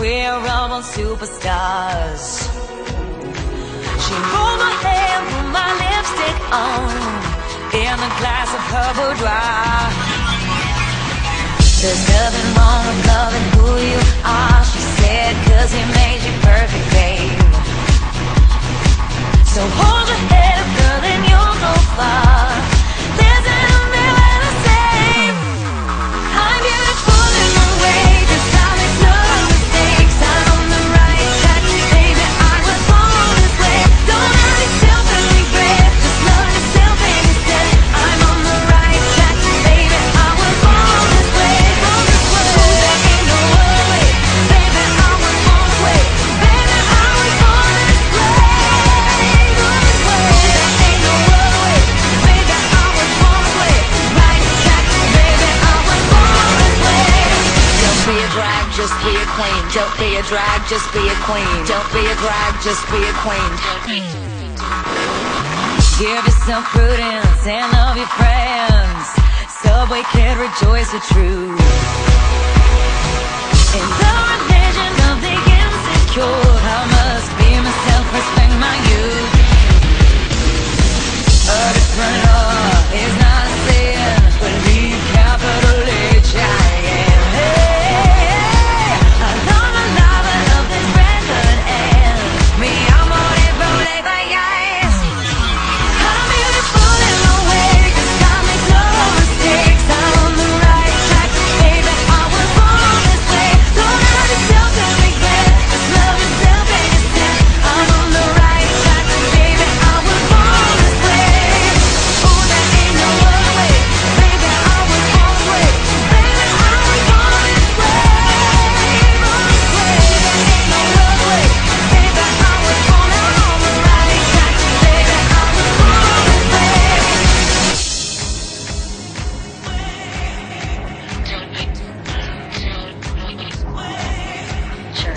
we're all superstars. She rolled my hair, put my lipstick on, in a glass of her boudoir. There's nothing wrong with loving who you are, she said, cause he made you just be a queen. Don't be a drag, just be a queen. Don't be a drag, just be a queen. Give yourself prudence and love your friends. Subway kid, rejoice the truth. In the religion of the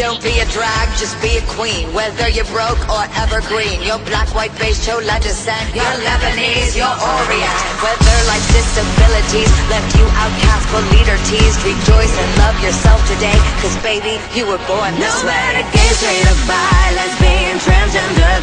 Don't be a drag, just be a queen. Whether you're broke or evergreen, you're black, white, beige, chola descent. You're Lebanese, you're Orient. Whether life's disabilities left you outcast but leader teased, rejoice and love yourself today. Cause baby, you were born No this way. matter gay, straight or bi, lesbian, transgender